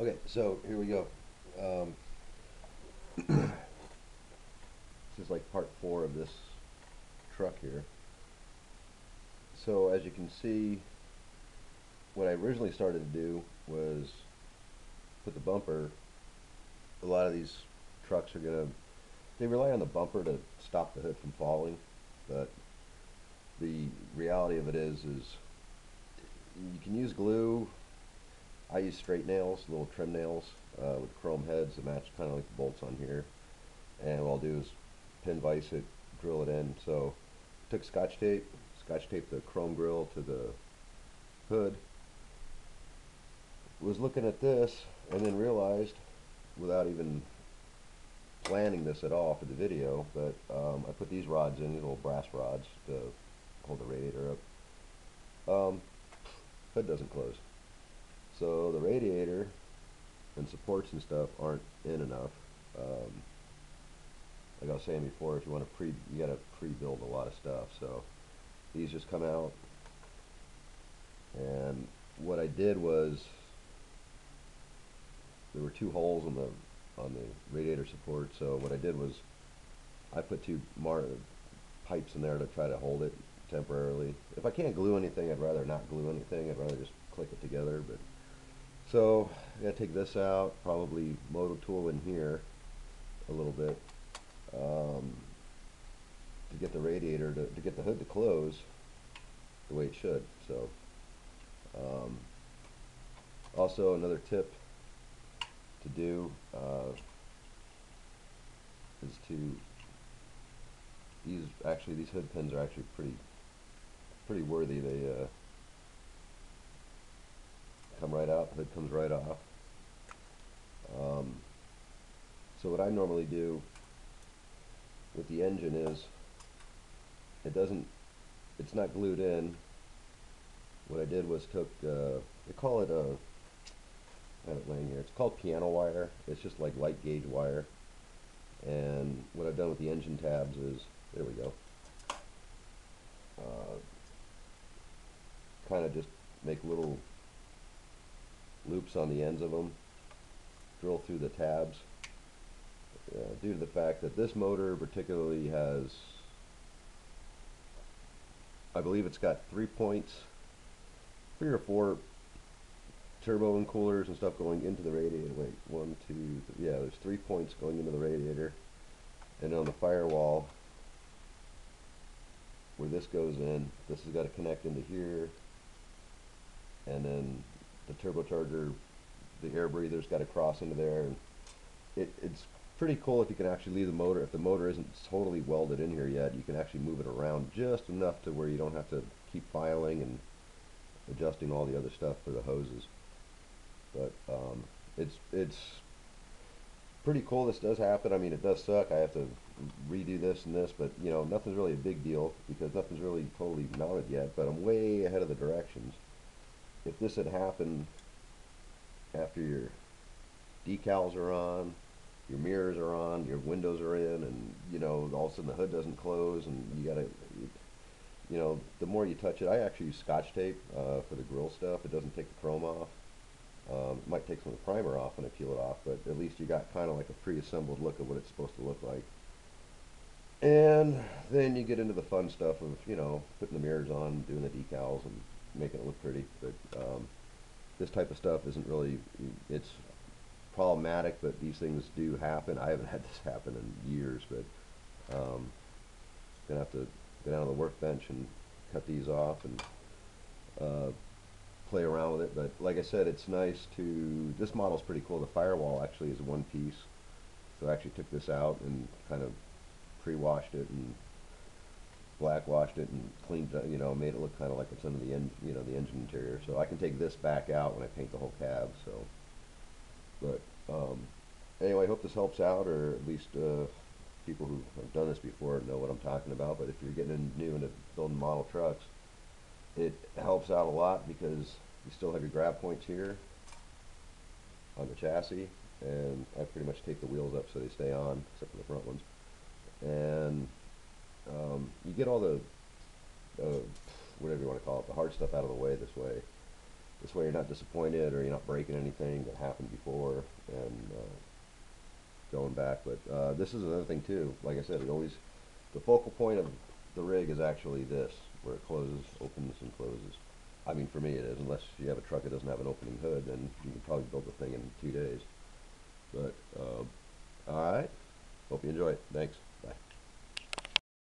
Okay, so here we go. Um, this is like part four of this truck here. So as you can see, what I originally started to do was put the bumper. A lot of these trucks are gonna, they rely on the bumper to stop the hood from falling, but the reality of it is, is you can use glue I use straight nails, little trim nails uh, with chrome heads that match kind of like the bolts on here. And what I'll do is pin vise it, drill it in. So took scotch tape, scotch taped the chrome grill to the hood. Was looking at this and then realized, without even planning this at all for the video, but um, I put these rods in, these little brass rods to hold the radiator up. Um, hood doesn't close. And supports and stuff aren't in enough. Um, like I was saying before, if you want to pre, you got to pre-build a lot of stuff. So these just come out, and what I did was there were two holes on the on the radiator support. So what I did was I put two mar pipes in there to try to hold it temporarily. If I can't glue anything, I'd rather not glue anything. I'd rather just click it together. But so I gotta take this out, probably motor tool in here a little bit um, to get the radiator to, to get the hood to close the way it should. So um, also another tip to do uh, is to these actually these hood pins are actually pretty pretty worthy. They uh, come right out, hood comes right off. Um, so what I normally do with the engine is it doesn't, it's not glued in. What I did was took, uh, they call it a, I have it laying here, it's called piano wire. It's just like light gauge wire. And what I've done with the engine tabs is, there we go, uh, kind of just make little loops on the ends of them, drill through the tabs. Uh, due to the fact that this motor particularly has, I believe it's got three points, three or four turbo and coolers and stuff going into the radiator. Wait, one, two, three, yeah, there's three points going into the radiator. And on the firewall, where this goes in, this has got to connect into here. And then the turbocharger, the air breather's got to cross into there. It, it's pretty cool if you can actually leave the motor, if the motor isn't totally welded in here yet, you can actually move it around just enough to where you don't have to keep filing and adjusting all the other stuff for the hoses. But um, it's it's pretty cool this does happen. I mean, it does suck. I have to redo this and this, but you know, nothing's really a big deal because nothing's really totally mounted yet. But I'm way ahead of the directions if this had happened after your decals are on, your mirrors are on, your windows are in, and you know all of a sudden the hood doesn't close, and you gotta, you know, the more you touch it, I actually use Scotch tape uh, for the grill stuff. It doesn't take the chrome off. Um, it might take some of the primer off when I peel it off, but at least you got kind of like a pre-assembled look of what it's supposed to look like. And then you get into the fun stuff of, you know, putting the mirrors on, doing the decals, and making it look pretty. But um, this type of stuff isn't really, it's problematic, but these things do happen. I haven't had this happen in years, but um, gonna have to get down to the workbench and cut these off and uh, play around with it. But like I said, it's nice to, this model's pretty cool. The firewall actually is one piece. So I actually took this out and kind of pre-washed it and black washed it and cleaned it, you know, made it look kind of like it's under the engine, you know, the engine interior. So I can take this back out when I paint the whole cab. So, but um, anyway, I hope this helps out, or at least uh, people who have done this before know what I'm talking about. But if you're getting in new into building model trucks, it helps out a lot because you still have your grab points here on the chassis, and I pretty much take the wheels up so they stay on, except for the front ones. And get all the, uh, whatever you want to call it, the hard stuff out of the way this way. This way you're not disappointed or you're not breaking anything that happened before and, uh, going back. But, uh, this is another thing too. Like I said, it always, the focal point of the rig is actually this, where it closes, opens and closes. I mean, for me it is, unless you have a truck that doesn't have an opening hood, then you can probably build the thing in two days. But, uh, alright, hope you enjoy it. Thanks.